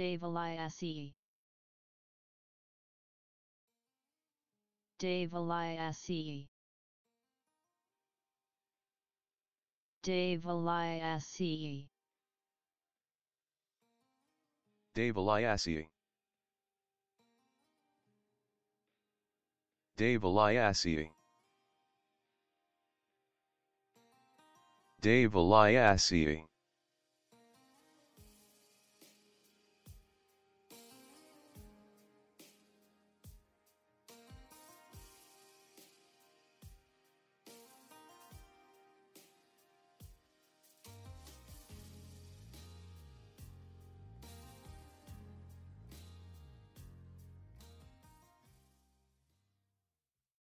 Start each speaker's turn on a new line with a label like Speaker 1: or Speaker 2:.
Speaker 1: Devalayasi Devalayasi Devalayasi
Speaker 2: Devalayasi. Devalayasi. Devalayasi.